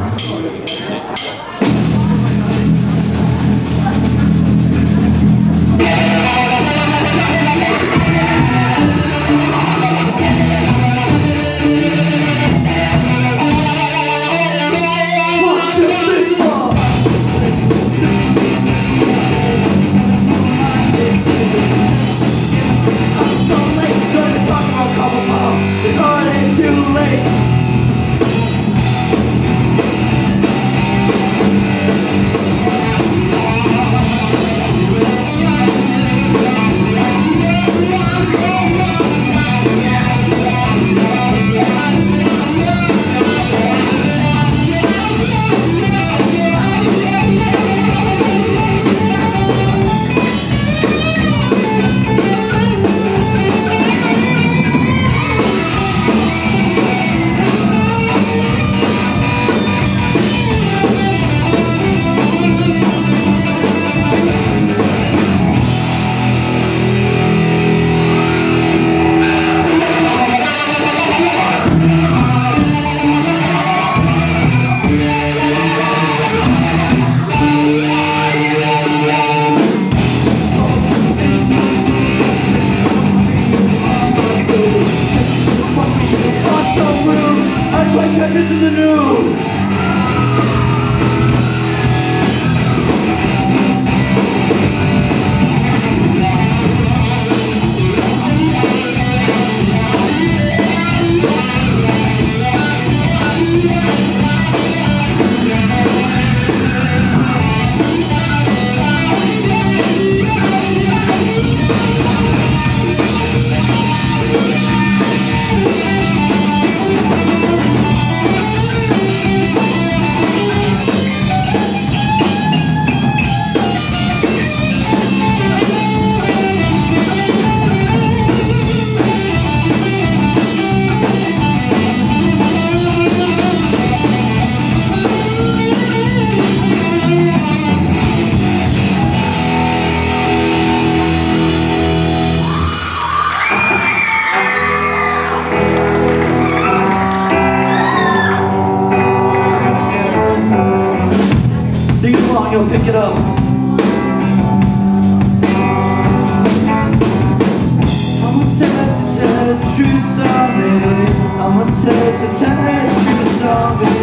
ます。Justice in the New. Pick it up. I'm a Tetris army. I'm a Tetris army.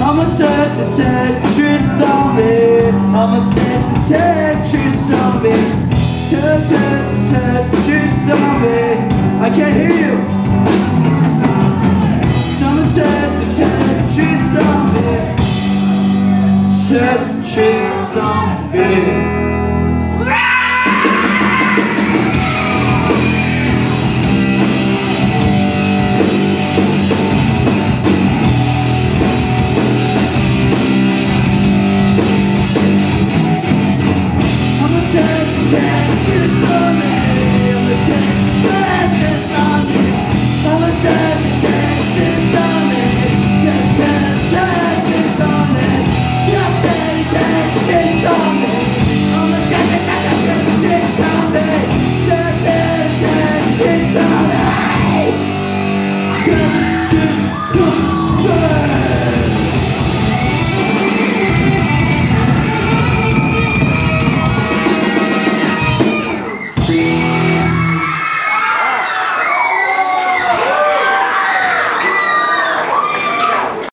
I'm a Tetris army. I'm a Tetris army. Tetris army. I can't hear you. Tetris army. Tetris zombie